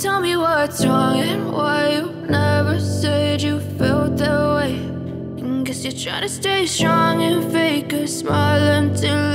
tell me what's wrong and why you never said you felt that way. And guess you're trying to stay strong and fake a smile until